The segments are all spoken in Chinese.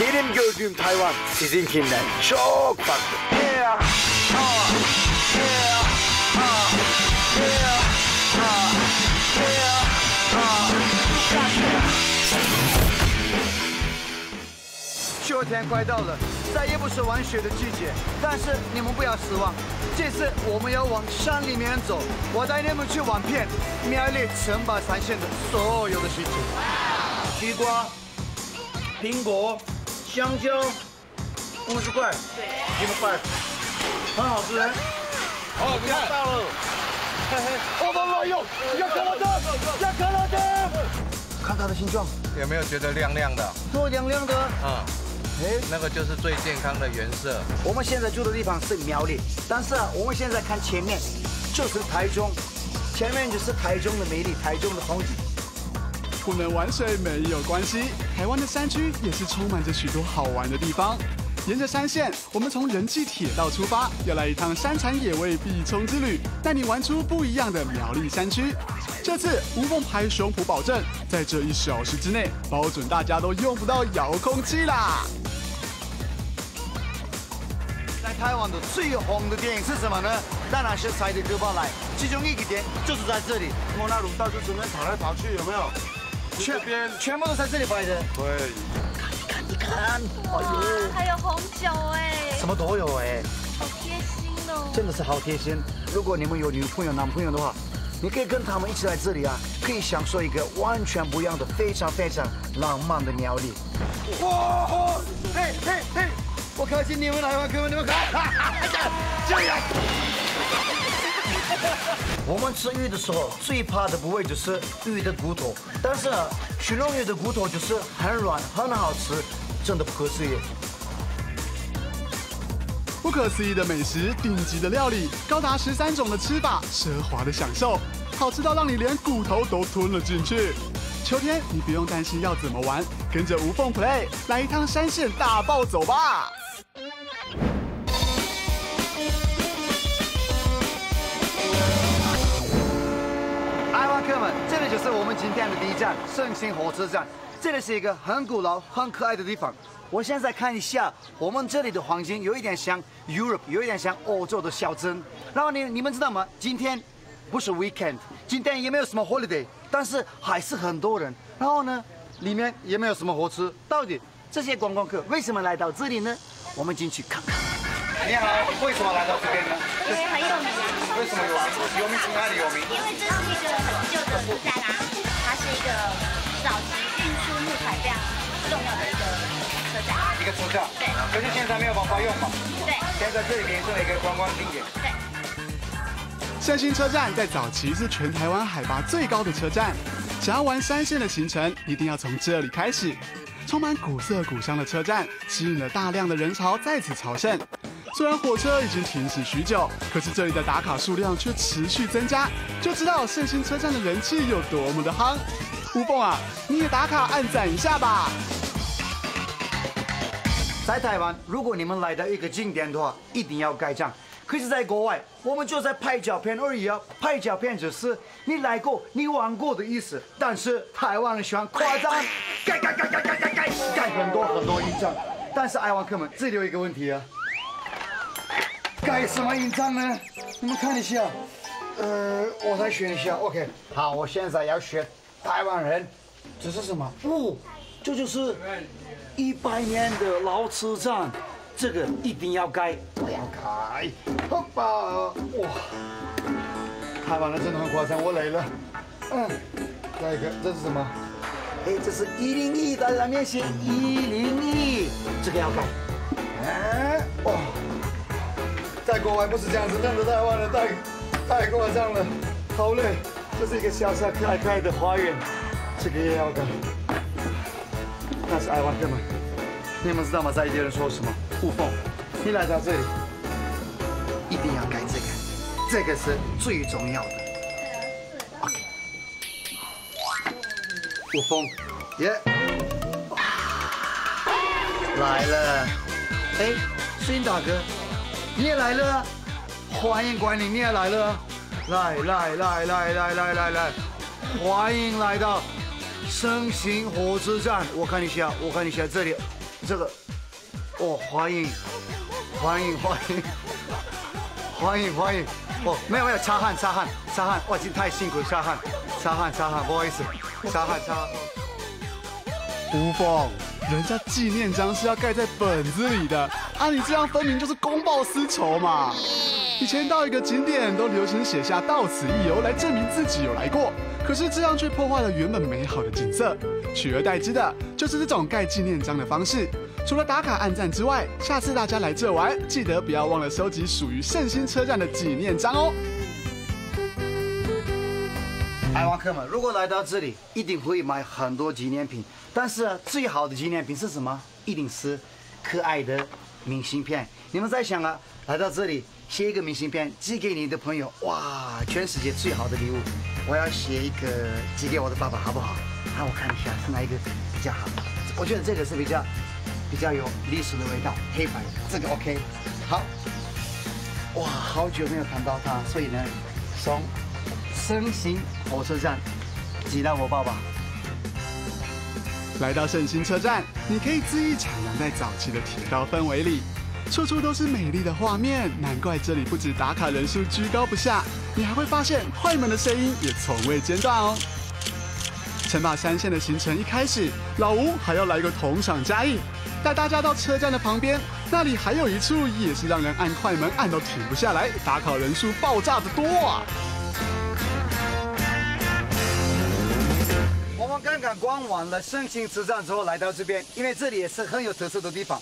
Benim gördüğüm Tayvan sizinkinden çok farklı. Yeah, ah, yeah, ah, yeah, ah, yeah, ah. 秋天快到了，再也不是玩雪的季节。但是你们不要失望，这次我们要往山里面走，我带你们去玩遍苗栗城堡三县的所有的事情。西瓜、苹果、香蕉，五十块，一个块，很好吃。哦，你看到了，嘿嘿，我们来哟，要看到的，要看到的，看它的形状，有没有觉得亮亮的？多亮亮的。嗯，哎，那个就是最健康的原色。我们现在住的地方是苗栗，但是啊，我们现在看前面就是台中，前面就是台中的美丽，台中的风景。不能玩水没有关系，台湾的山区也是充满着许多好玩的地方。沿着山线，我们从人气铁道出发，要来一趟山产野味必冲之旅，带你玩出不一样的苗栗山区。这次吴凤拍胸脯保证，在这一小时之内，保准大家都用不到遥控器啦！在台湾的最红的电影是什么呢？当然是《赛德克巴莱》，其中一个点就是在这里。莫纳鲁到处这边跑来跑去，有没有？全边全部都在这里摆的。对，看一看，哎哇呦，还有红酒哎，什么都有哎，好贴心哦。真的是好贴心。如果你们有女朋友、男朋友的话，你可以跟他们一起来这里啊，可以享受一个完全不一样的、非常非常浪漫的苗栗。哇！嘿嘿嘿！我靠近你们来玩，各位你们看，这样。我们吃鱼的时候最怕的部位就是鱼的骨头，但是呢，鲟龙鱼的骨头就是很软，很好吃，真的不可思议。不可思议的美食，顶级的料理，高达十三种的吃法，奢华的享受，好吃到让你连骨头都吞了进去。秋天你不用担心要怎么玩，跟着无缝 play 来一趟山线大暴走吧！客们，这里就是我们今天的第一站圣心火车站。这里是一个很古老、很可爱的地方。我现在看一下，我们这里的环境有一点像 Europe，有一点像欧洲的小镇。然后你你们知道吗？今天不是 weekend，今天也没有什么 holiday，但是还是很多人。然后呢，里面也没有什么火车。到底这些观光客为什么来到这里呢？我们进去看看。你好，为什么来到这边呢？因为很有名啊，为什么有名？有名从哪里有名？因为这是一个很旧的车站啊，它是一个早期运输木材非常重要的一个车站。一个车站。对可是现在没有办法用嘛。对现在这里变成了一个观光景点。对，圣心车站在早期是全台湾海拔最高的车站，想要玩山线的行程，一定要从这里开始。充满古色古香的车站，吸引了大量的人潮在此朝圣。虽然火车已经停驶许久，可是这里的打卡数量却持续增加，就知道圣心车站的人气有多么的夯。吴凤啊，你也打卡按赞一下吧！在台湾，如果你们来到一个景点的话，一定要盖章。可是，在国外，我们就在拍照片而已啊！拍照片只是你来过、你玩过的意思。但是台湾人喜欢夸张，盖盖盖盖盖盖盖盖很多很多印章。但是爱玩客们，这里有一个问题啊，盖什么印章呢？你们看一下，呃，我再选一下。OK，好，我现在要选台湾人。这是什么？哦，这就是一百年的老车站，这个一定要盖，我要盖。好吧，哇，台湾人真的很夸张，我来了。嗯，下一个，这是什么？哎，这是一零一，在上面写一零一，这个要盖。哎，哇，在国外不是这样子，认得台湾人太太夸张了，好累。这是一个小小可爱可爱的花园，这个也要干。但是爱玩客们，你们知道吗？在地人说什么？雾凤，你来到这里，一定要改这个，这个是最重要的。OK，雾凤，耶，哇来了。哎，摄影大哥，你也来了？欢迎管理，你也来了？来来来来来来来来，欢迎来到圣心火车站。我看一下，我看一下这里，这个，哦，欢迎，欢迎，欢迎，欢迎，欢迎。哦，没有没有，擦汗擦汗擦汗，哇，今太辛苦，擦汗擦汗擦汗，不好意思，擦汗擦汗。吴峰，人家纪念章是要盖在本子里的，啊，你这样分明就是公报私仇嘛！以前到一个景点都流行写下“到此一游”来证明自己有来过，可是这样却破坏了原本美好的景色，取而代之的就是这种盖纪念章的方式。除了打卡按赞之外，下次大家来这玩，记得不要忘了收集属于圣心车站的纪念章哦。爱玩客们，如果来到这里，一定会买很多纪念品。但是最好的纪念品是什么？一定是可爱的明信片。你们在想啊，来到这里写一个明信片寄给你的朋友，哇，全世界最好的礼物。我要写一个寄给我的爸爸，好不好？那我看一下是哪一个比较好。我觉得这个是比较比较有历史的味道，黑白这个 OK。好，哇，好久没有看到他，所以呢，从深行火车站寄到我爸爸。来到圣心车站，你可以恣意徜徉在早期的铁道氛围里，处处都是美丽的画面。难怪这里不止打卡人数居高不下，你还会发现快门的声音也从未间断哦。乘马山线的行程一开始，老吴还要来个同场加印，带大家到车站的旁边，那里还有一处也是让人按快门按到停不下来，打卡人数爆炸的多啊！们刚刚逛完了圣心车站之后，来到这边，因为这里也是很有特色的地方。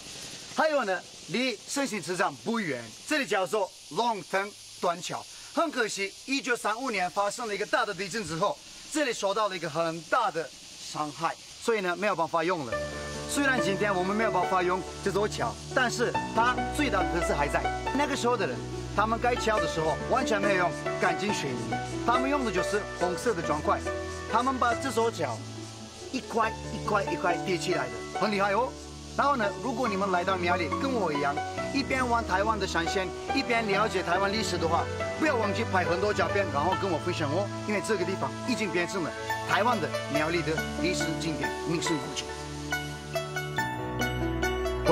还有呢，离圣心车站不远，这里叫做龙腾断桥。很可惜，一九三五年发生了一个大的地震之后，这里受到了一个很大的伤害，所以呢没有办法用了。虽然今天我们没有办法用这座桥，但是它最大的特色还在。那个时候的人，他们盖桥的时候完全没有用钢筋水泥，他们用的就是红色的砖块。他们把这座桥一块一块一块叠起来的，很厉害哦。然后呢，如果你们来到苗栗，跟我一样，一边玩台湾的山线，一边了解台湾历史的话，不要忘记拍很多照片，然后跟我分享哦。因为这个地方已经变成了台湾的苗栗的历史景点、名胜古迹。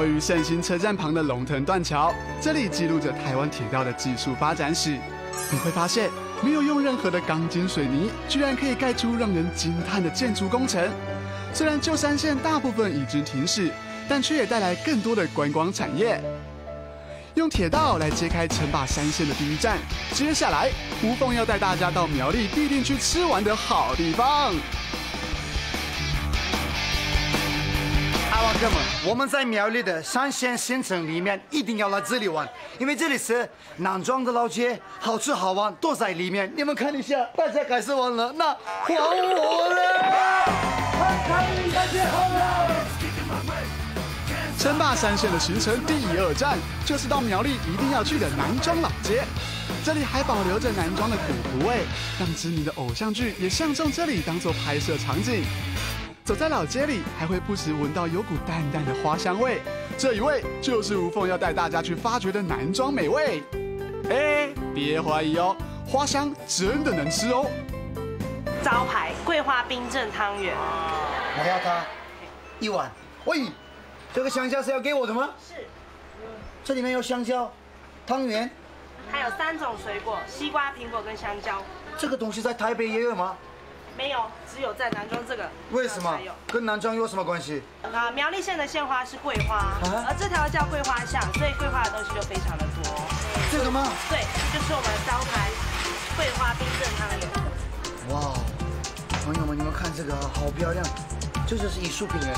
位于圣心车站旁的龙腾断桥，这里记录着台湾铁道的技术发展史。你会发现，没有用任何的钢筋水泥，居然可以盖出让人惊叹的建筑工程。虽然旧山线大部分已经停驶，但却也带来更多的观光产业。用铁道来揭开城坝山线的第一站，接下来胡凤要带大家到苗栗必定去吃完的好地方。爱玩客们，我们在苗栗的山线县城里面一定要来这里玩，因为这里是南庄的老街，好吃好玩都在里面。你们看一下，大家开始玩了，那还我了！称霸山线的行程第二站就是到苗栗一定要去的南庄老街，这里还保留着南庄的古朴味，让知名的偶像剧也相中这里当做拍摄场景。走在老街里，还会不时闻到有股淡淡的花香味。这一位就是吴凤要带大家去发掘的男装美味。哎，别怀疑哦，花香真的能吃哦。招牌桂花冰镇汤圆，我要它一碗。喂，这个香蕉是要给我的吗？是，这里面有香蕉、汤圆，还有三种水果：西瓜、苹果跟香蕉。这个东西在台北也有吗？没有，只有在南庄这个。为什么？跟南庄有什么关系？啊，苗栗县的县花是桂花，啊而这条叫桂花巷，所以桂花的东西就非常的多。这个吗？对，就是我们的招牌桂花冰镇汤圆。哇，朋友们，你们看这个啊，好漂亮，这就是艺术品哎！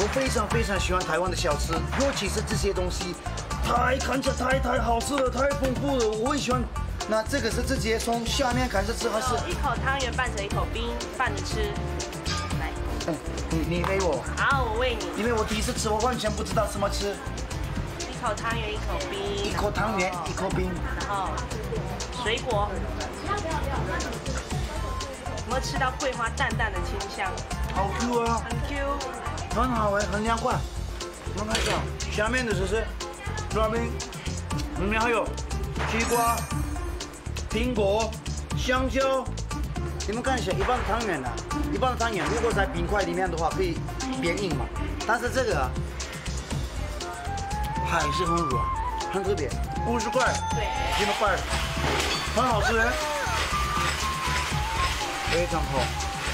我非常非常喜欢台湾的小吃，尤其是这些东西，太看起来太太好吃了，太丰富了，我很喜欢。那这个是直接从下面开始吃还是？一口汤圆拌成一口冰，拌着吃。来，嗯，你你喂我，好，我喂你。因为我第一次吃，我完全不知道怎么吃。一口汤圆，一口冰。一口汤圆，一口冰。然后水果，有没有吃到桂花淡淡的清香？好 Q 啊，很 Q。很好哎，很凉快。我们看一下，下面的是是抓冰，里面还有西瓜、苹果、香蕉。你们看一下，一半汤圆呢，一半汤圆如果在冰块里面的话，可以变硬嘛。但是这个还是很软，很特别。五十块，对，一个半，很好吃，非常好。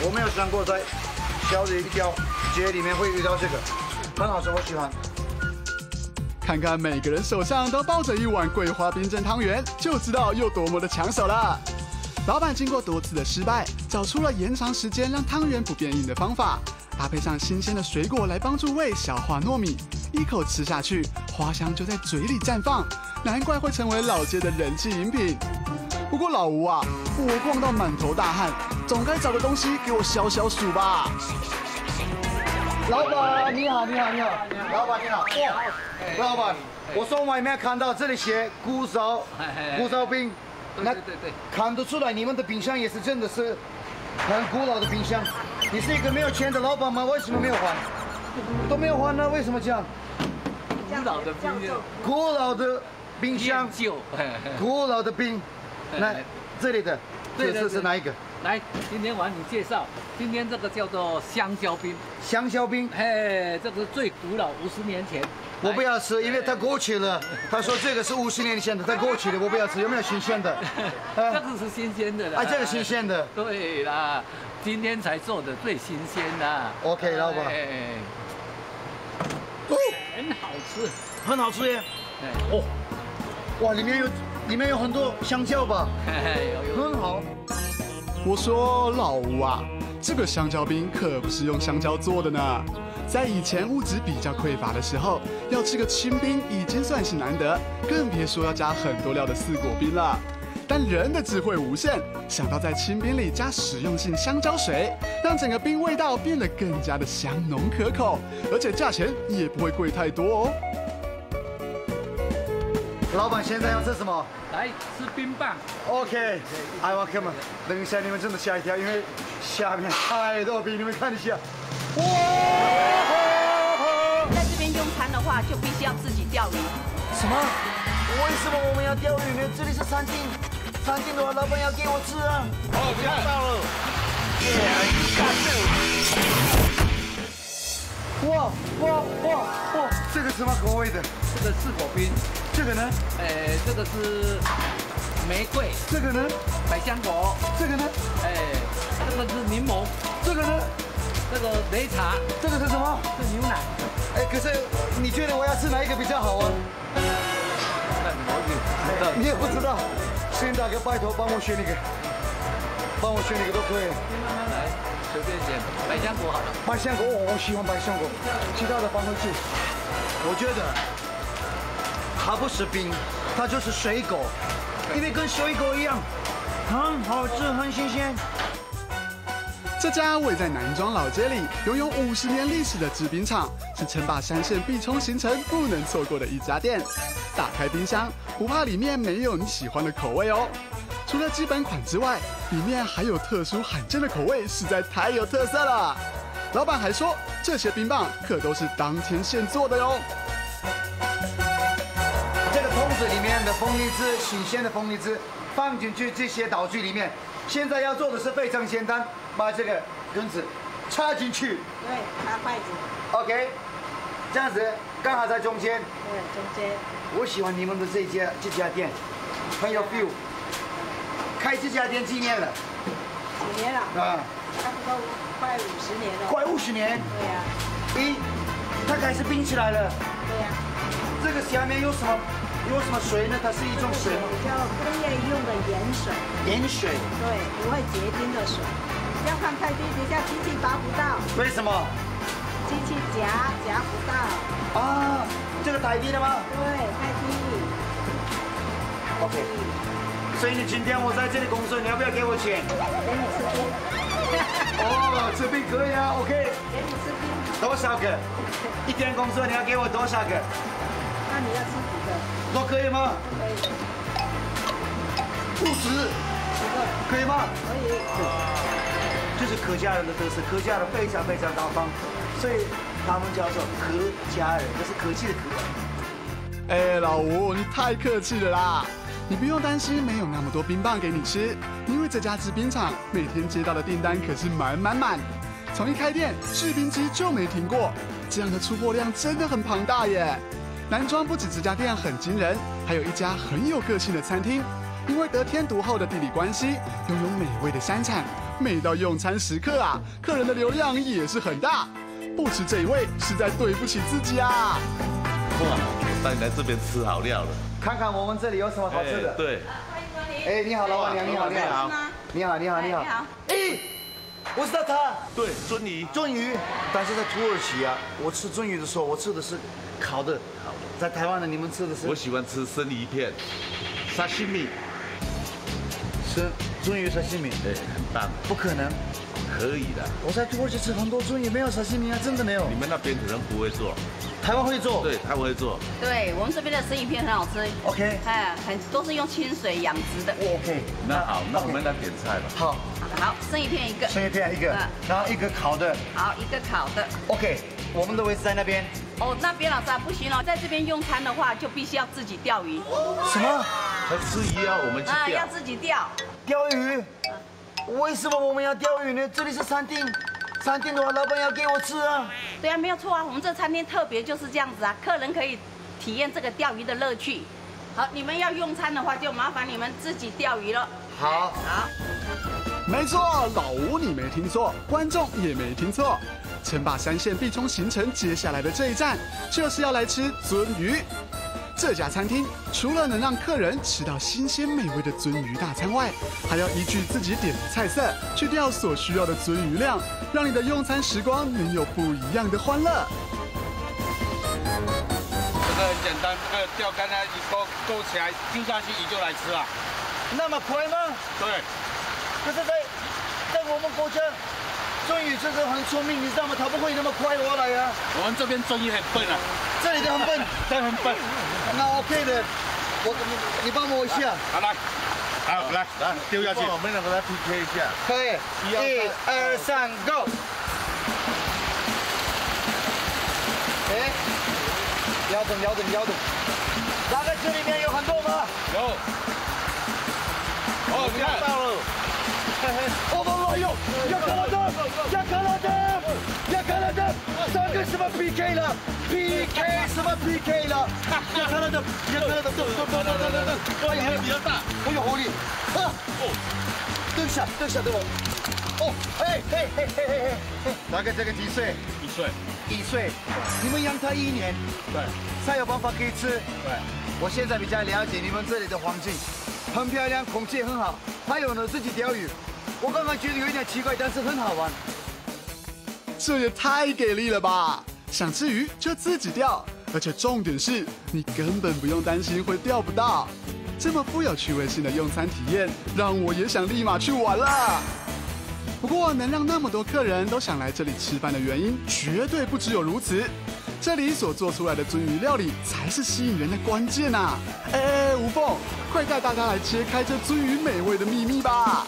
我没有想过在小的一条街里面会遇到这个，很好吃，我喜欢。看看每个人手上都抱着一碗桂花冰镇汤圆，就知道有多么的抢手了。老板经过多次的失败，找出了延长时间让汤圆不变硬的方法，搭配上新鲜的水果来帮助胃消化糯米，一口吃下去，花香就在嘴里绽放，难怪会成为老街的人气饮品。不过老吴啊，我逛到满头大汗，总该找个东西给我消消暑吧。老板你好，你好，你好，老板你好，哇，老板，我从外面看到这里写古早古早冰，那对对对看得出来你们的冰箱也是真的是很古老的冰箱。你是一个没有钱的老板吗？为什么没有还？都没有还呢？为什么这样？古老的冰箱古老的冰箱，旧，古老的冰，那这里的这是对对对是哪一个？来，今天我你介绍，今天这个叫做香蕉冰，香蕉冰。嘿，这个是最古老，五十年前。我不要吃，因为它过期了。他说这个是五十年前的，它过期了，我不要吃。有没有新鲜的？这 啊，个是新鲜的啦。啊这个新鲜的对啦，今天才做的最新鲜的。OK，老板很好吃。很好吃耶。哎，哦，哇，里面有里面有很多香蕉吧，嘿嘿有有很好。我说老吴啊，这个香蕉冰可不是用香蕉做的呢。在以前物质比较匮乏的时候，要吃个清冰已经算是难得，更别说要加很多料的四果冰了。但人的智慧无限，想到在清冰里加实用性香蕉水，让整个冰味道变得更加的香浓可口，而且价钱也不会贵太多哦。老板现在要吃什么来吃冰棒。？OK，I want come。等一下你们真的吓一跳，因为下面太多冰，你们看一下。哇！在这边用餐的话，就必须要自己钓鱼。什么？为什么我们要钓鱼呢？这里是餐厅，餐厅的话，老板要给我吃啊。哦，不要到了。哇哇哇哇！这个什么口味的？这个是果冰，这个呢？哎，这个是玫瑰、这个呢？百香果，这个呢？哎，这个是柠檬，这个呢？这个擂茶，这个是什么？是牛奶。哎，可是你觉得我要吃哪一个比较好啊？那我就知道。你也不知道。先大哥，拜托帮我选一个，帮我选一个都可以。慢慢来，随便选，百香果好了。百香果，哦，我喜欢百香果，其他的放回去。我觉得它不是冰，它就是水果，因为跟水果一样，很好吃，很新鲜。这家位在南庄老街里，拥有五十年历史的制冰厂，是称霸山线必冲行程不能错过的一家店。打开冰箱，不怕里面没有你喜欢的口味哦。除了基本款之外，里面还有特殊罕见的口味，实在太有特色了。老板还说，这些冰棒可都是当天现做的哟。这个桶子里面的蜂蜜汁，新鲜的蜂蜜汁放进去这些道具里面。现在要做的是非常简单，把这个根子插进去对，拿筷子，，OK，这样子刚好在中间。对，中间。我喜欢你们的这家这家店，很有 feel。开这家店几年了？几年了？啊，差不多快五十年了。快五十年。对呀、咦，它开始冰起来了。对呀、这个下面有什么？有什么水呢？它是一种水吗？比较工业用的盐水，盐水。对，不会结冰的水。不要看太低，等一下机器拔不到，为什么？机器夹夹不到。啊，这个太低了吗对，太低。？OK。所以你今天我在这里工作，你要不要给我钱？给你吃冰，哦，这边可以啊，OK。给你吃冰。多少个？一天工作你要给我多少个？那你要吃几个？都可以吗？可以，五十，十个可以吗？可以。这是客家人的特色，客家人非常非常大方，所以他们叫做客家人，这是客气的客。哎，老吴，你太客气了啦！你不用担心没有那么多冰棒给你吃，因为这家制冰厂每天接到的订单可是满满满。从一开店，制冰机就没停过，这样的出货量真的很庞大耶。南庄不止这家店很惊人，还有一家很有个性的餐厅。因为得天独厚的地理关系，拥有美味的山产，每到用餐时刻啊，客人的流量也是很大。不吃这一位，实在对不起自己啊！哇，我带你来这边吃好料了。看看我们这里有什么好吃的。对，欢迎光临哎，你好，老板娘，你好，你好，你好，你好，你好。你好。哎，我知道他，对，鳟鱼，鳟鱼。但是在土耳其啊，我吃鳟鱼的时候，我吃的是烤的。在台湾的，你们吃的是？我喜欢吃生鱼片，沙西米。吃鳟鱼沙西米，对，很棒。不可能。可以的。我在土耳其吃很多鳟鱼，没有沙西米啊，真的没有。你们那边可能不会做，台湾会做。对，台湾会做。对我们这边的生鱼片很好吃。OK。哎，很都是用清水养殖的。OK。那好，那我们来点菜吧。好。好，生鱼片一个。生鱼片一个，然后一个烤的。好，一个烤的。OK，我们的位置在那边。哦，那边老师啊，不行哦，在这边用餐的话，就必须要自己钓鱼。什么？他吃鱼啊，我们去啊，钓。要自己钓。钓鱼？为什么我们要钓鱼呢？这里是餐厅，餐厅的话，老板要给我吃啊。对啊，没有错啊，我们这餐厅特别就是这样子啊，客人可以体验这个钓鱼的乐趣。好，你们要用餐的话，就麻烦你们自己钓鱼了。好。好。没错，老吴你没听错，观众也没听错。称霸三线必冲行程，接下来的这一站就是要来吃鳟鱼。这家餐厅除了能让客人吃到新鲜美味的鳟鱼大餐外，还要依据自己点的菜色去调所需要的鳟鱼量，让你的用餐时光能有不一样的欢乐。这个很简单，这个钓竿呢一勾勾起来丢下去，鱼就来吃了。那么快吗？对。可是在在我们国家，鳟鱼这个很聪明，你知道吗？它不会那么快过来呀。我们这边鳟鱼很笨啊，这里都很笨，对，很笨。那 OK 的，我你帮我一下。好来，好来来丢下去。我们两个来 PK 一下。可以，一二三，Go！哎，摇等摇等摇等，大概这里面有很多吗？有。哦，你看到了。哦哦哟，亚克拉德，亚克拉德，亚克拉德，这个什么 PK 了？PK 什么 PK 了？亚克拉德，亚克拉德，等等等等等等等，哎呀，比较大，很有活力。啊，哦，蹲下，蹲下，对我。哦，哎嘿嘿嘿嘿嘿，大概这个几岁？一岁。一岁，你们养它一年，对，才有办法可以吃。对，我现在比较了解你们这里的环境，很漂亮，空气很好，还有呢自己钓鱼。我刚刚觉得有一点奇怪，但是很好玩。这也太给力了吧！想吃鱼就自己钓，而且重点是你根本不用担心会钓不到。这么富有趣味性的用餐体验，让我也想立马去玩了。不过，能让那么多客人都想来这里吃饭的原因，绝对不只有如此。这里所做出来的鳟鱼料理，才是吸引人的关键呐！哎，吴凤，快带大家来切开这鳟鱼美味的秘密吧！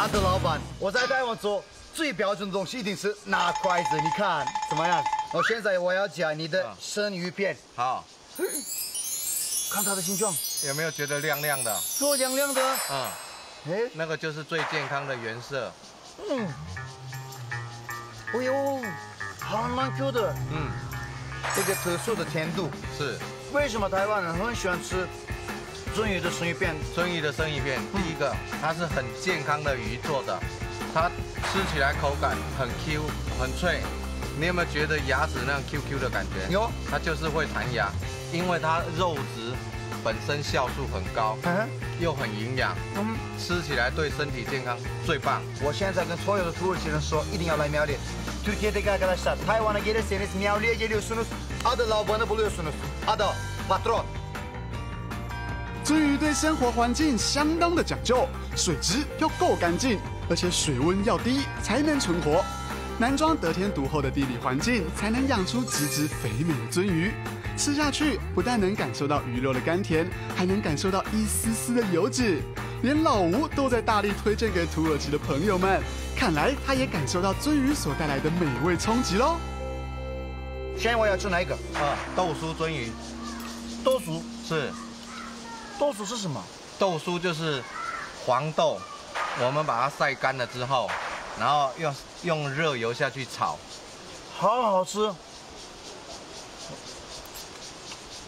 阿德老板，我在台湾做最标准的东西一定是拿筷子，你看怎么样？我现在我要夹你的生鱼片，好，看它的形状，有没有觉得亮亮的？多亮亮的，嗯，哎，那个就是最健康的原色。嗯，哎呦，还蛮 Q 的，嗯，这个特殊的甜度，是。为什么台湾人很喜欢吃鳟鱼的生鱼片？鳟鱼的生鱼片，第一个它是很健康的鱼做的，它吃起来口感很 Q 很脆。你有没有觉得牙齿那样 QQ 的感觉？有，它就是会弹牙，因为它肉质本身酵素很高，嗯又很营养，嗯，吃起来对身体健康最棒。我现在跟所有的土耳其人说，一定要来苗栗。Türkiye'deki arkadaşlar, Tayvan'a gelirseniz Miavli'ye geliyorsunuz. Adı Laban'ı buluyorsunuz. Adı patron. 鳟鱼对生活环境相当的讲究，水质要够干净，而且水温要低才能存活。南庄得天独厚的地理环境，才能养出只只肥美的鳟鱼。吃下去不但能感受到鱼肉的甘甜，还能感受到一丝丝的油脂。连老吴都在大力推荐给土耳其的朋友们，看来他也感受到鳟鱼所带来的美味冲击喽。现在我要吃哪一个？啊，豆酥鳟鱼豆酥。是豆酥是什么？豆酥就是黄豆，我们把它晒干了之后，然后用用热油下去炒，好好吃。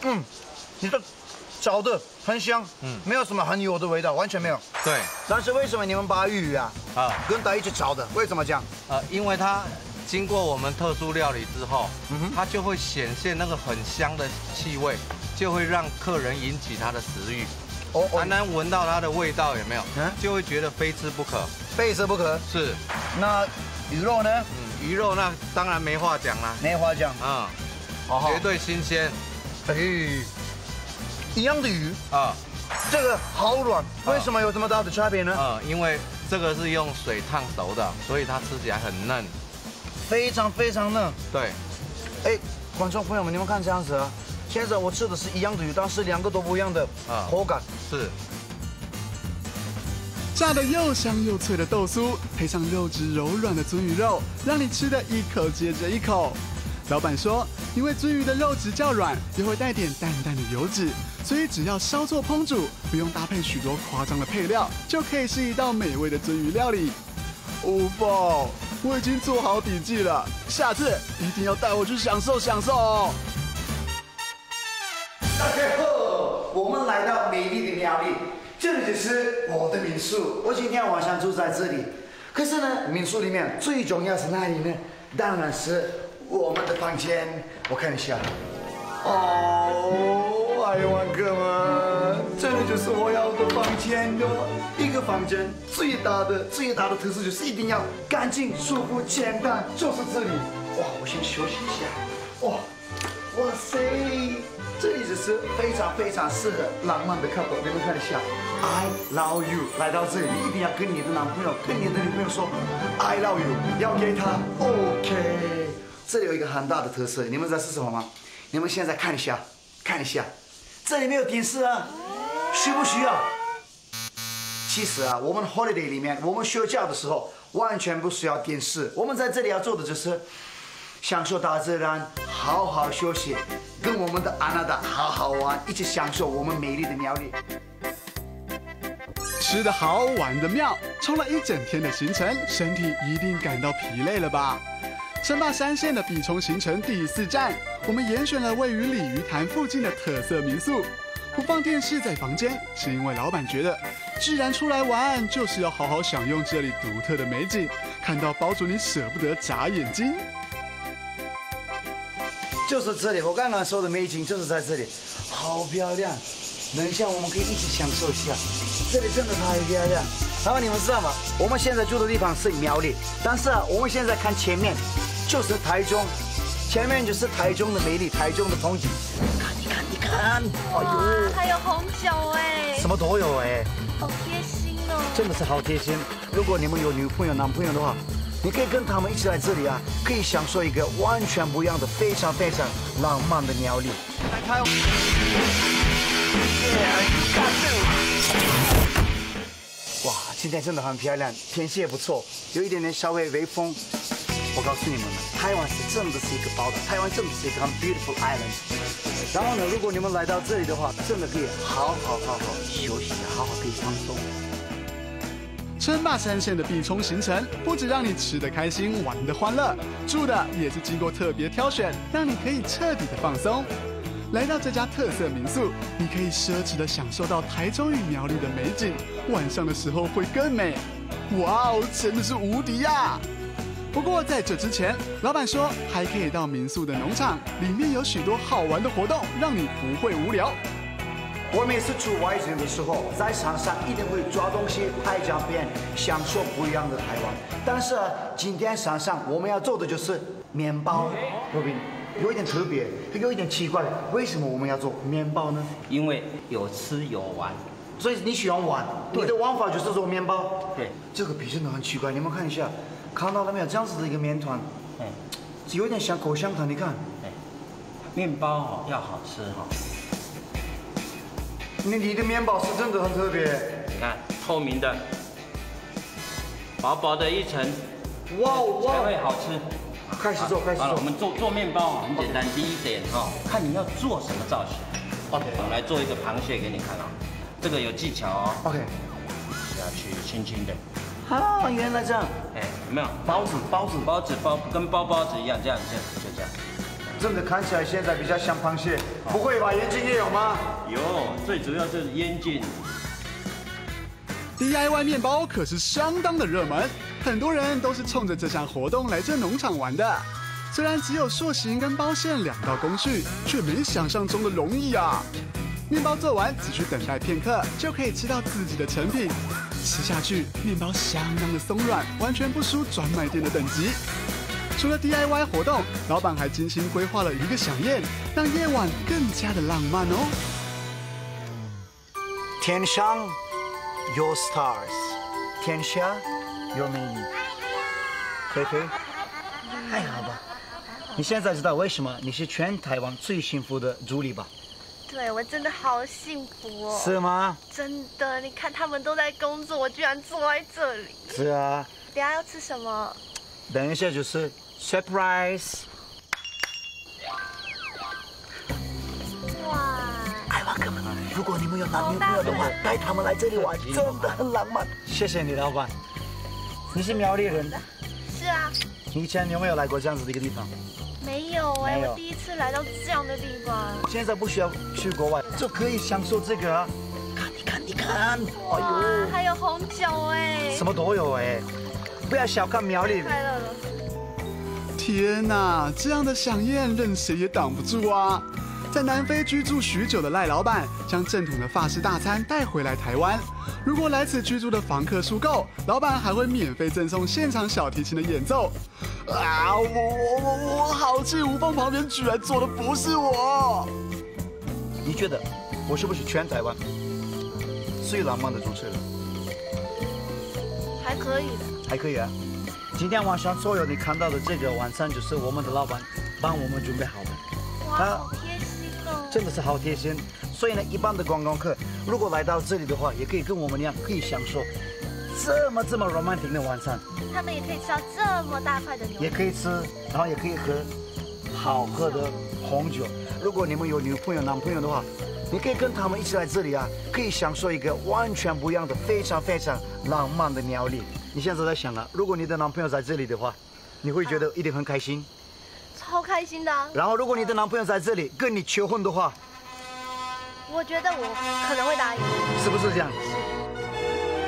嗯，你的炒的很香，嗯，没有什么很油的味道，完全没有。对，但是为什么你们把鱼啊啊，跟它一起炒的？为什么这样？呃，因为它经过我们特殊料理之后，嗯它就会显现那个很香的气味，就会让客人引起他的食欲。哦单单闻到它的味道有没有？嗯就会觉得非吃不可。非吃不可。是，那鱼肉呢？嗯，鱼肉那当然没话讲啦，没话讲，啊，哦绝对新鲜哎，一样的鱼，啊这个好软，为什么有这么大的差别呢？啊，因为这个是用水烫熟的，所以它吃起来很嫩。非常非常嫩。对，哎，观众朋友们，你们看这样子啊，现在我吃的是一样的鱼，但是两个都不一样的啊口感。是。炸的又香又脆的豆酥，配上肉质柔软的鳟鱼肉，让你吃的一口接着一口。老板说，因为鳟鱼的肉质较软，又会带点淡淡的油脂，所以只要稍作烹煮，不用搭配许多夸张的配料，就可以是一道美味的鳟鱼料理。吴凤，我已经做好笔记了，下次一定要带我去享受享受哦。大家好，我们来到美丽的苗栗，这里就是我的民宿。我今天晚上住在这里，可是呢，民宿里面最重要是哪里呢？当然是我们的房间。我看一下，哦，海湾哥们，这里就是我要的房间的一个房间，最大的最大的特色就是一定要干净、舒服、简单，就是这里。哇，我先休息一下。哇，哇塞，这里就是非常非常适合浪漫的 couple，你们看一下，I love you，来到这里一定要跟你的男朋友、跟你的女朋友说 I love you，要给他 OK。这里有一个很大的特色，你们知道是什么吗？你们现在看一下，看一下，这里没有电视啊，需不需要？其实啊，我们 holiday 里面，我们休假的时候完全不需要电视，我们在这里要做的就是享受大自然，好好休息，跟我们的安娜达好好玩，一起享受我们美丽的苗栗。吃的好，玩的妙，冲了一整天的行程，身体一定感到疲累了吧？称霸三线的必冲行程第四站，我们严选了位于鲤鱼潭附近的特色民宿。不放电视在房间，是因为老板觉得，既然出来玩，就是要好好享用这里独特的美景，看到包主你舍不得眨眼睛。就是这里，我刚刚说的美景就是在这里，好漂亮。等一下我们可以一起享受一下，这里真的太漂亮。然后你们知道吗？我们现在住的地方是苗栗，但是啊，我们现在看前面就是台中，前面就是台中的美丽，台中的风景。看，你看，你看，哎呦，还有红酒哎，什么都有哎，好贴心哦。真的是好贴心。如果你们有女朋友、男朋友的话，你可以跟他们一起来这里啊，可以享受一个完全不一样的、非常非常浪漫的苗栗。来看。哇，今天真的很漂亮，天气也不错，有一点点稍微微风。我告诉你们，台湾是真的是一个宝岛，台湾真的是一个很 beautiful island。然后呢，如果你们来到这里的话，真的可以好好好好休息，好好可以放松。称霸三线的必冲行程，不止让你吃得开心、玩得欢乐，住的也是经过特别挑选，让你可以彻底的放松。来到这家特色民宿，你可以奢侈的享受到台中与苗栗的美景，晚上的时候会更美。哇哦，真的是无敌呀！不过在这之前，老板说还可以到民宿的农场，里面有许多好玩的活动，让你不会无聊。我每次出外景的时候，在山上一定会抓东西、拍照片，享受不一样的台湾。但是啊今天山上我们要做的就是面包，罗宾，有一点特别，有一点奇怪，为什么我们要做面包呢？因为有吃有玩。所以你喜欢玩，你的玩法就是做面包。对，这个皮真的很奇怪，你们看一下，看到了没有？这样子的一个面团，嗯，有点像口香糖，你看。哎，面包哦要好吃哈、你你的面包是真的很特别。你看透明的，薄薄的一层，哇哇，才会好吃。开始做，开始，做我。们做做面包啊，很简单。第一点哈、看你要做什么造型。OK，我们来做一个螃蟹给你看啊，这个有技巧哦。OK，下去轻轻的，哦，原来这样。哎，有没有？包子，包子，包子包跟包包子一样，这样这样就这样。真的看起来现在比较像螃蟹，不会吧？眼镜也有吗？有，最主要就是烟镜。DIY 面包可是相当的热门，很多人都是冲着这项活动来这农场玩的。虽然只有塑形跟包馅两道工序，却没想象中的容易啊！面包做完只需等待片刻，就可以吃到自己的成品。吃下去，面包相当的松软，完全不输专卖店的等级。除了 DIY 活动，老板还精心规划了一个飨宴，让夜晚更加的浪漫哦。天上 your stars，天下 your menu。菲菲，还好吧？你现在知道为什么你是全台湾最幸福的助理吧？对我真的好幸福哦。是吗？真的，你看他们都在工作，我居然坐在这里。是啊。等下要吃什么？等一下就是 surprise。哇！爱玩哥们，如果你们有男女朋友的话，带他们来这里玩，真的很浪漫。谢谢你，老板。你是苗栗人？是啊。你以前有没有来过这样子的一个地方？没有哎，我第一次来到这样的地方。现在不需要去国外，就可以享受这个啊！看，你看，你看，哎呦，还有红酒哎，什么都有哎！不要小看苗栗。快乐了。天哪，这样的响宴任谁也挡不住啊！在南非居住许久的赖老板，将正统的法式大餐带回来台湾。如果来此居住的房客数够，老板还会免费赠送现场小提琴的演奏。啊，我我我我好气！吴峰旁边居然坐的不是我。你觉得我是不是全台湾最浪漫的主持人？还可以的。还可以啊。今天晚上所有你看到的这个晚餐，就是我们的老板帮我们准备好的。哇，好贴心哦！真的是好贴心。所以呢，一般的观光客如果来到这里的话，也可以跟我们一样，可以享受这么这么 romantic 的晚餐。他们也可以吃到这么大块的牛。也可以吃，然后也可以喝好喝的红酒。如果你们有女朋友、男朋友的话，你可以跟他们一起来这里啊，可以享受一个完全不一样的、非常非常浪漫的苗栗。你现在在想啊，如果你的男朋友在这里的话，你会觉得一定很开心。超开心的、啊。然后，如果你的男朋友在这里跟你求婚的话，我觉得我可能会答应。是不是这样？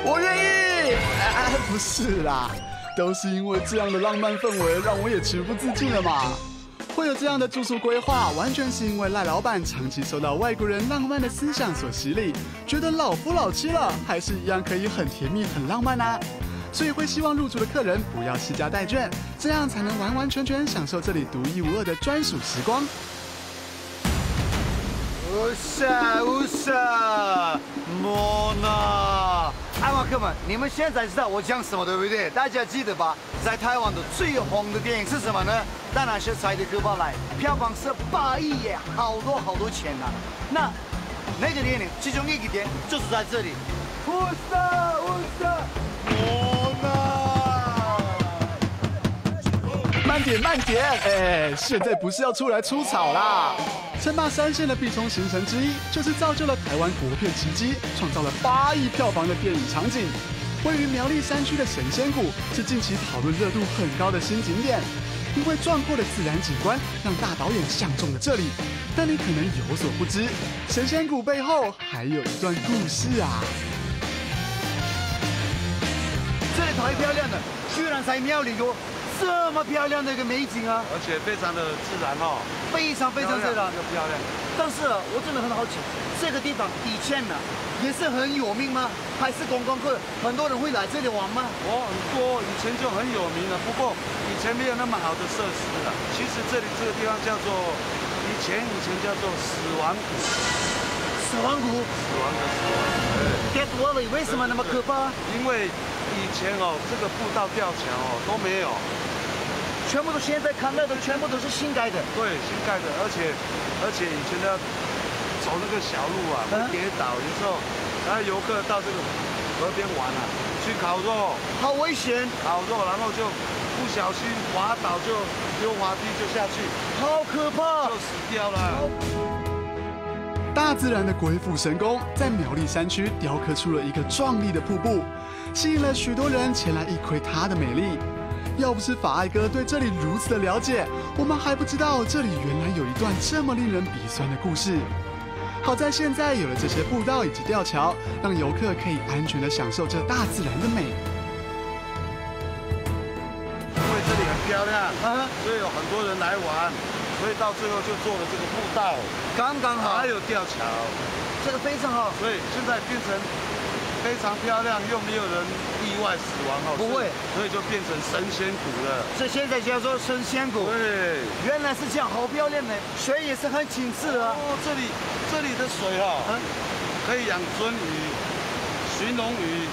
我愿意。啊，不是啦，都是因为这样的浪漫氛围，让我也情不自禁了嘛。会有这样的住宿规划，完全是因为赖老板长期受到外国人浪漫的思想所洗礼，觉得老夫老妻了，还是一样可以很甜蜜、很浪漫啊。所以会希望入住的客人不要惜家带眷，这样才能完完全全享受这里独一无二的专属时光。不是不是，莫娜，爱玩客们，你们现在知道我讲什么对不对？大家记得吧？在台湾的最红的电影是什么呢？当然是《赛德克巴来》，票房是八亿耶，好多好多钱呐、那那个电影其中一个点就是在这里。不是不是，慢点，慢点！哎，现在不是要出来出草啦！称霸三线的必冲行程之一，就是造就了台湾国片奇迹，创造了八亿票房的电影场景。位于苗栗山区的神仙谷，是近期讨论热度很高的新景点。因为壮阔的自然景观，让大导演相中了这里。但你可能有所不知，神仙谷背后还有一段故事啊！这里太漂亮了，居然在苗栗有这么漂亮的一个美景啊！而且非常的自然哦，非常非常自然又漂亮。但是啊我真的很好奇，这个地方以前呢也是很有名吗？还是观光客很多人会来这里玩吗？哦，很多，以前就很有名了。不过以前没有那么好的设施了。其实这里这个地方叫做，以前以前叫做死亡谷。死亡谷？死亡的死亡。Dead Valley 为什么那么可怕？因为以前哦，这个步道吊桥哦都没有，全部都现在看到的全部都是新盖的。对，新盖的，而且而且以前的走那个小路啊会跌倒，有时候然后游客到这个河边玩啊，去烤肉，好危险！烤肉，然后就不小心滑倒就溜滑梯就下去，好可怕，就死掉了。大自然的鬼斧神工，在苗栗山区雕刻出了一个壮丽的瀑布，吸引了许多人前来一窥它的美丽。要不是法爱哥对这里如此的了解，我们还不知道这里原来有一段这么令人鼻酸的故事。好在现在有了这些步道以及吊桥，让游客可以安全的享受这大自然的美。因为这里很漂亮，所以有很多人来玩，所以到最后就做了这个步道，刚刚好，还有吊桥，这个非常好，所以现在变成非常漂亮，又没有人意外死亡哦，不会，所以就变成神仙谷了。这现在叫做神仙谷，对，原来是这样，好漂亮的，水也是很清澈啊。哦，这里这里的水哈、哦，可以养鳟鱼、鲟龙鱼，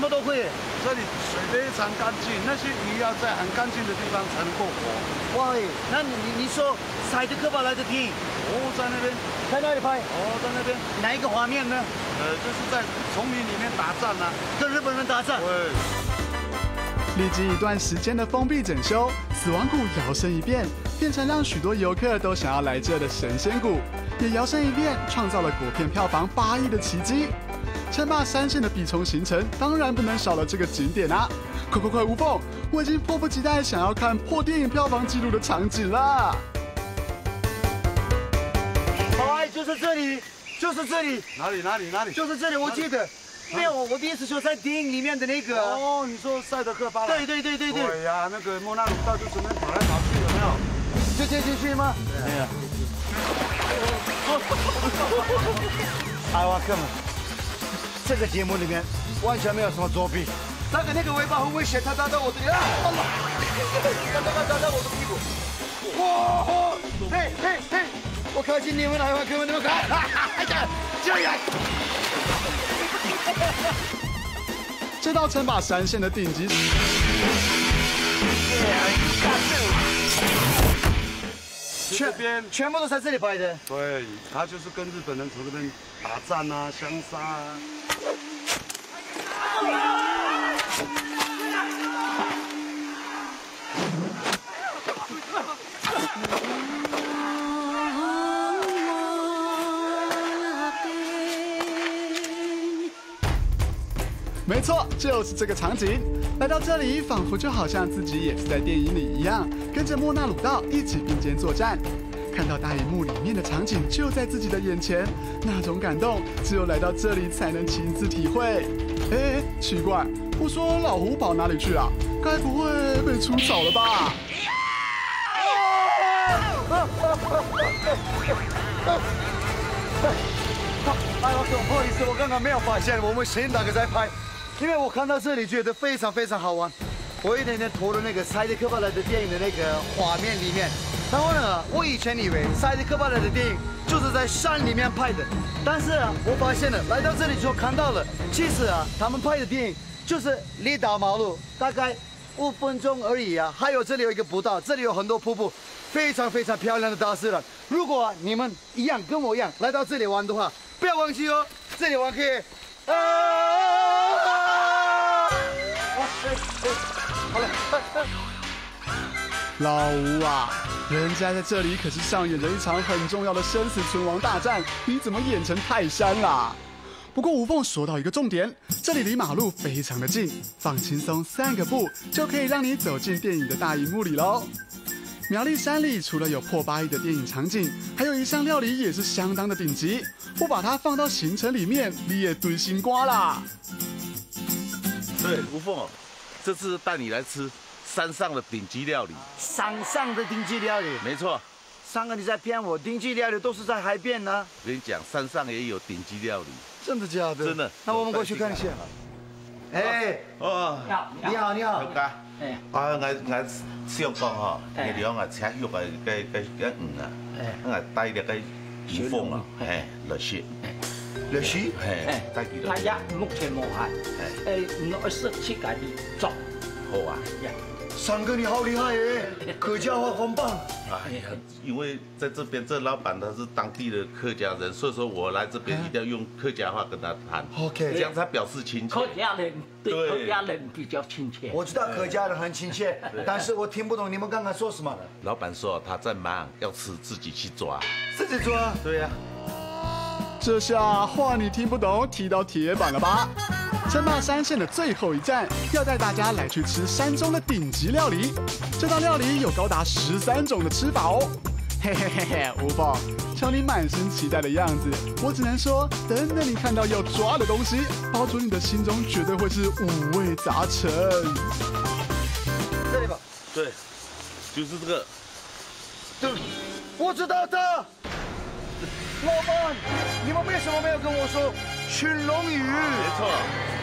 什么都会。这里水非常干净，那些鱼要在很干净的地方才能够活。哇，那你你你说赛德克巴来的电影，哦，在那边，在哪里拍？哦，在那边。哪一个画面呢？呃，就是在丛林里面打仗啊，跟日本人打仗。对。历经一段时间的封闭整修，死亡谷摇身一变，变成让许多游客都想要来这的神仙谷，也摇身一变，创造了国片票房八亿的奇迹。称霸三线的必冲行程，当然不能少了这个景点啊！快快快，吴凤，我已经迫不及待想要看破电影票房纪录的场景了。哎，就是这里，就是这里。哪里哪里哪里？就是这里，我记得。没有，我第一次说在电影里面的那个。哦，你说赛德克巴莱？对对对对对。对呀，那个莫纳鲁道就只能跑来跑去，有没有？就这进去吗？没有。台湾客们，这个节目里面完全没有什么作弊。那个那个尾巴很危险，它打到我这里啊！它它它打到我的屁股。哇！嘿嘿嘿！我靠近你们台湾客们，你们看，哎呀，这样。这道称霸三线的顶级。这边全部都在这里拍的。对，他就是跟日本人从这边打战啊、相杀啊。没错，就是这个场景。来到这里，仿佛就好像自己也是在电影里一样，跟着莫纳鲁道一起并肩作战。看到大荧幕里面的场景就在自己的眼前，那种感动只有来到这里才能亲自体会。哎，奇怪，我说老胡跑哪里去啊？该不会被出草了吧？哎，我不好意思，我刚刚没有发现我们谁哪个在拍，因为我看到这里觉得非常非常好玩，我一点点投入那个塞德克巴莱的电影的那个画面里面。然后呢，我以前以为塞德克巴莱的电影就是在山里面拍的，但是，我发现了，来到这里之后看到了，其实啊，他们拍的电影就是离岛马路大概五分钟而已啊。还有这里有一个步道，这里有很多瀑布，非常非常漂亮的大自然。如果、你们一样跟我一样来到这里玩的话，不要忘记哦，这里玩可以。啊！好了。老吴啊，人家在这里可是上演着一场很重要的生死存亡大战，你怎么演成泰山啦？不过吴凤说到一个重点，这里离马路非常的近，放轻松三个步就可以让你走进电影的大荧幕里喽。苗栗山里除了有破八亿的电影场景，还有一项料理也是相当的顶级，不把它放到行程里面，你也堆心瓜啦。对，吴凤，这次带你来吃。山上的顶级料理，山上的顶级料理，没错。三哥你在骗我，顶级料理都是在海边呢。我跟你讲，山上也有顶级料理，真的假的？真的。那我们过去看一下。哎，哦，你好，你好。大家，哎，啊，我我小讲吼，你两个吃肉个个个个鱼啊，我带了个鱼凤啊，哎，热血，热血，哎？大家目前无害，哎，我是去家己做，好啊。三哥你好厉害耶，客家话很棒。哎呀，因为在这边这老板他是当地的客家人，所以说我来这边一定要用客家话跟他谈。OK，这样他表示亲切。客家人对客家人比较亲切。我知道客家人很亲切，但是我听不懂你们刚刚说什么。老板说他在忙，要吃自己去抓。自己抓？对呀、这下话你听不懂，踢到铁板了吧？称霸三线的最后一站，要带大家来去吃山中的顶级料理。这道料理有高达十三种的吃法哦。嘿嘿嘿嘿，吴凤，瞧你满心期待的样子，我只能说，等等你看到要抓的东西，包准你的心中绝对会是五味杂陈。这里吧，对，就是这个。对，我知道的。老板，你们为什么没有跟我说群龙鱼？没错。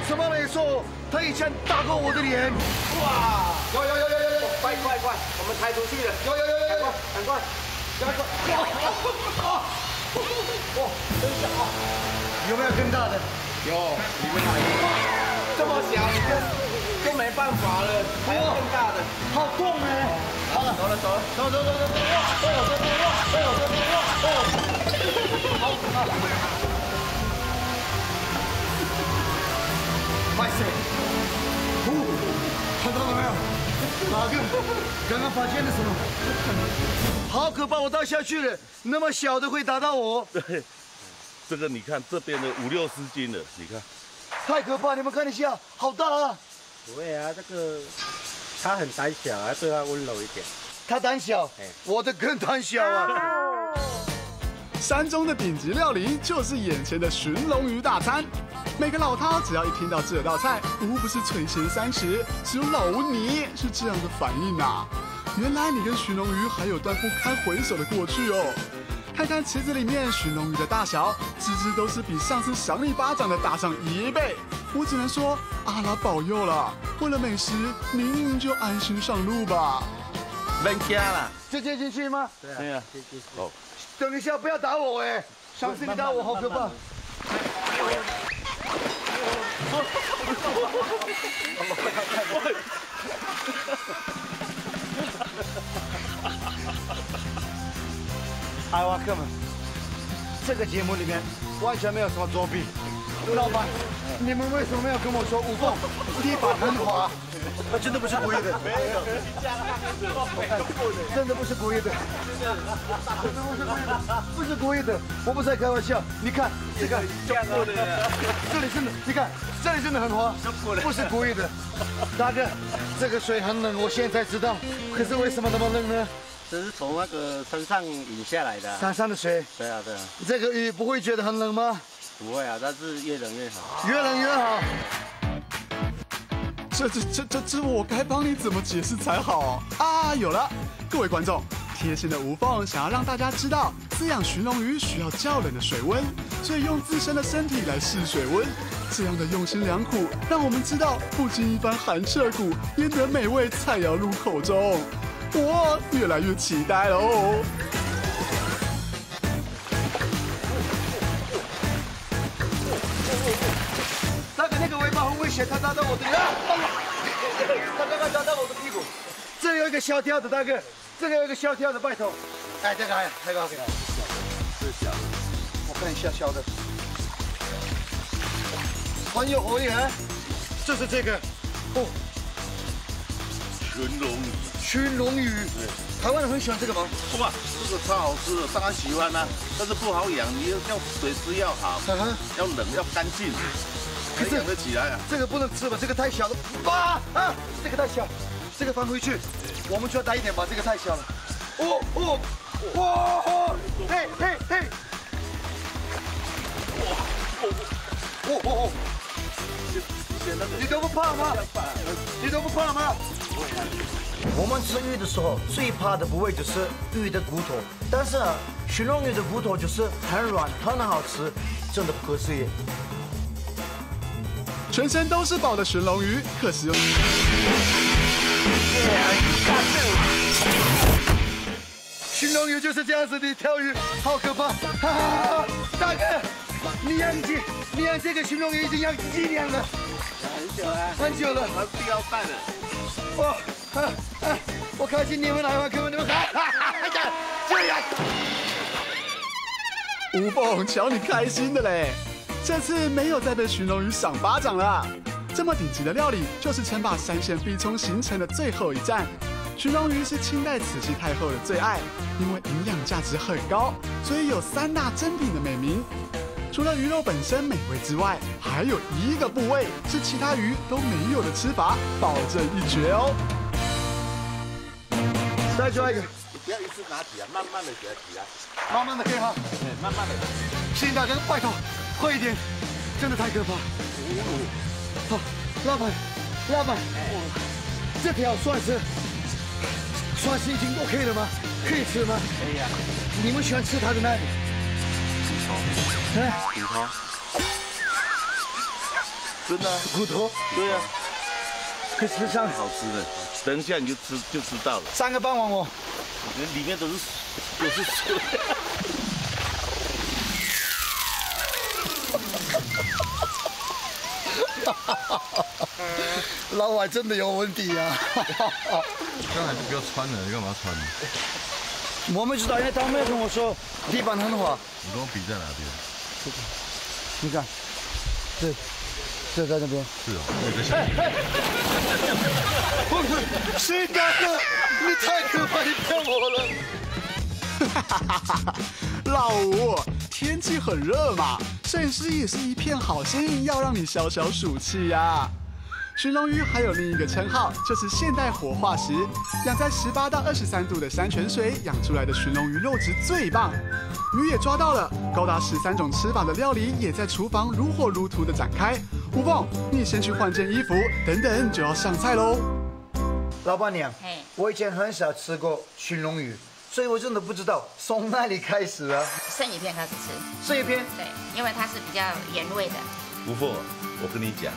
什么没错？他以前打过我的脸。哇！有有有有有有！快快快！我们抬出去了。有有有有有！赶快！赶快！哇！哇！真小啊！有没有更大的？有，你们来。这么小，就没办法了。还有更大的，好痛哎！好了，走了走了，走走走走走！哇！哎呦！哎呦，这这哇！哎呦！好可怕！快些！哦，看到了没有？哪个？刚刚发现了什么？好可怕！我倒下去了，那么小的会打到我。对，这个你看这边的五六十斤的，你看，太可怕！你们看一下，好大啊！不会啊，这个他很胆小啊，对他温柔一点。他胆小，我的更胆小啊！山中的顶级料理就是眼前的寻龙鱼大餐。每个老饕只要一听到这道菜，无不是垂涎三尺。只有老吴你是这样的反应啊！原来你跟寻龙鱼还有段不堪回首的过去哦。看看池子里面寻龙鱼的大小，只只都是比上次赏你巴掌的大上一倍。我只能说阿拉保佑了。为了美食，您就安心上路吧。扔家了，直接进去吗？对啊。哦，等一下，不要打我哎！上次你打我好可怕。海蛙客们，这个节目里面完全没有什么作弊。老板，你们为什么要跟我说吴凤地板很滑？他真的不是故意的，没有，真的不是故意的，真的不是故意的，不是故意的，我不是在开玩笑。你看，这个，这里真的，你看，这里真的很滑，不是故意的。大哥，这个水很冷，我现在知道，可是为什么那么冷呢？这是从那个山上引下来的。山上的水。对啊，对啊。这个鱼不会觉得很冷吗？不会啊，但是越冷越好。越冷越好。这这这这这，我该帮你怎么解释才好啊？有了，各位观众，贴心的吴凤想要让大家知道，饲养寻龙鱼需要较冷的水温，所以用自身的身体来试水温。这样的用心良苦，让我们知道不经一番寒彻骨，焉得美味菜肴入口中。我越来越期待了哦。那个尾巴很危险，它扎到我的脸。他刚刚扎到我的屁股。这有一个小条的，大哥，这个有一个小条的，拜托。哎，这个还这个 OK。这小的，我看一下小的。很有活力啊！就是这个，哦，寻龙鱼。寻龙鱼，台湾人很喜欢这个吗？哇，这个超好吃的，当然喜欢啦。但是不好养，你要水质要好，要冷要干净，才养得起来啊。这个不能吃吧？这个太小了。啊啊！这个太小，这个放回去。我们就要大一点吧，这个太小了。哦哦，哇哦，嘿嘿嘿。哦哦哦！你都不怕吗？你都不怕吗？我们吃鱼的时候最怕的部位就是鱼的骨头，但是呢，寻龙鱼的骨头就是很软，很好吃，真的不可思议。全身都是宝的寻龙鱼，可使用。寻龙鱼就是这样子的跳鱼，好可怕！哈哈，大哥，你养鸡，你养这个寻龙鱼已经养几年了？很久了，很久了，还必要带的。哇！我开心你们来玩，哥们，你们来，这样。吴凤，瞧你开心的嘞！这次没有再被寻龙鱼赏巴掌了。这么顶级的料理，就是称霸三线必冲行程的最后一站。寻龙鱼是清代慈禧太后的最爱，因为营养价值很高，所以有三大珍品的美名。除了鱼肉本身美味之外，还有一个部位是其他鱼都没有的吃法，保证一绝哦。再抓一个，不要一次拿起来，慢慢的给它起来，慢慢的可以哈。对，慢慢的。请大家拜托，快一点，真的太可怕。好，老板，老板，这条算是算是已经 OK 了吗？可以吃吗？可以啊。你们喜欢吃它的哪里？骨头。哎，骨头。真的。骨头。对呀。可以吃上。好吃的，等一下你就吃就知道了。三个帮帮我。里面都是都是水。老外真的有问题啊！刚才不要穿了，你干嘛穿？我们知道，因为他们跟我说地板很滑。你跟我比在哪边？你看，对，就在那边。是哦，那个小。不是，谁大哥，你太可怕，你骗我了。哈哈哈哈哈！老吴，天气很热嘛，摄影师也是一片好心，要让你消消暑气呀。寻龙鱼还有另一个称号，就是现代活化石。养在十八到二十三度的山泉水养出来的寻龙鱼肉质最棒。鱼也抓到了，高达十三种吃法的料理也在厨房如火如荼的展开。吴凤，你先去换件衣服，等等就要上菜喽。老板娘，我以前很少吃过寻龙鱼，所以我真的不知道从哪里开始啊。生鱼片开始吃。生鱼片？对，因为它是比较原味的。吴凤，我跟你讲。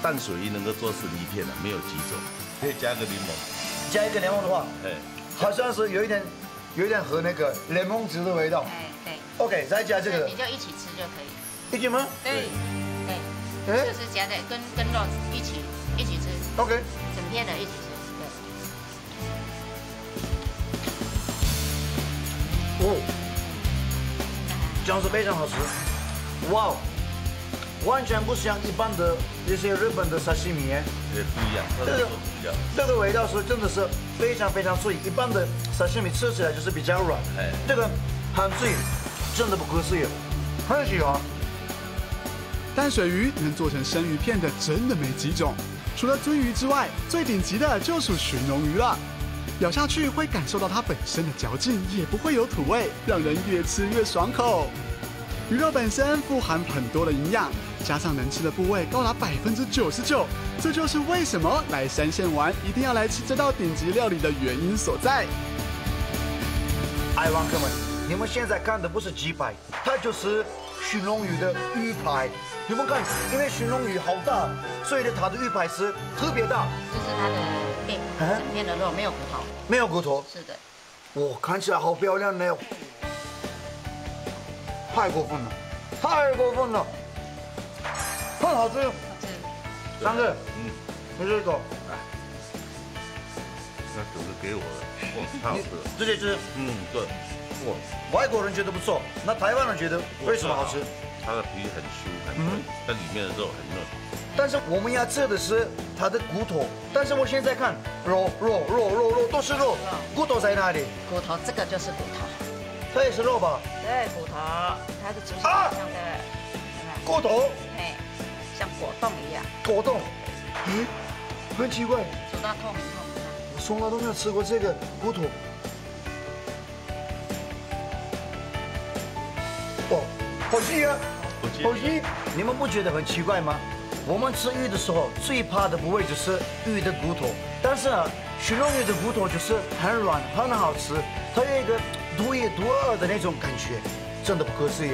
淡水鱼能够做生鱼片的没有几种，可以加个柠檬。加一个柠檬的话，哎，好像是有一点，有一点和那个柠檬汁的味道。哎，对。OK，再加这个。你就一起吃就可以。一起吗？对。对。哎。就是夹在跟跟肉一起一起吃。OK。整片的一起哦。这样子非常好吃。哇哦。完全不像一般的一些日本的沙西米，也不一样。这个这个味道是真的是非常非常脆，一般的沙西米吃起来就是比较软，哎，这个很脆，真的不可思议，很喜欢。淡水鱼能做成生鱼片的真的没几种，除了鳟鱼之外，最顶级的就属寻龙鱼了。咬下去会感受到它本身的嚼劲，也不会有土味，让人越吃越爽口。鱼肉本身富含很多的营养，加上能吃的部位高达百分之九十九，这就是为什么来山县玩一定要来吃这道顶级料理的原因所在。爱玩客们，你们现在看的不是鸡排，它就是寻龙鱼的鱼排。你们看，因为寻龙鱼好大，所以呢它的鱼排是特别大。这是它的背，整片的肉没有骨头。没有骨头。是的。哇，看起来好漂亮呢。太过分了，太过分了，很好吃。好吃三个，嗯，不是狗。那狗是给我的，哇，太好吃了。直接吃。嗯，对。哇，外国人觉得不错，那台湾人觉得为什么好吃？它的皮很酥很嫩，但里面的肉很嫩。但是我们要吃的是它的骨头，但是我现在看肉肉肉肉肉都是肉，骨头在哪里？骨头这个就是骨头。这也是肉吧？对，骨头，它的质像的，骨头，哎，像果冻一样。果冻，咦，很奇怪，煮到透明透明的。我从来都没有吃过这个骨头。哦，好细啊，好细。你们不觉得很奇怪吗？我们吃鱼的时候最怕的部位就是鱼的骨头，但是呢，寻龙鱼的骨头就是很软，很好吃，它有一个。独一独二的那种感觉，真的不可思议。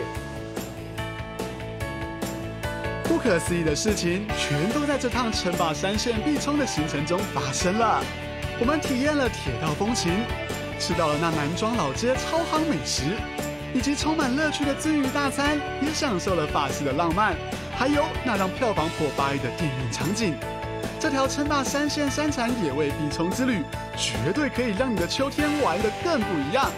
不可思议的事情，全都在这趟称霸山线必冲的行程中发生了。我们体验了铁道风情，吃到了那南庄老街超夯美食，以及充满乐趣的治愈大餐，也享受了法式的浪漫，还有那让票房破八亿的电影场景。这条称霸三线山产野味必冲之旅，绝对可以让你的秋天玩得更不一样。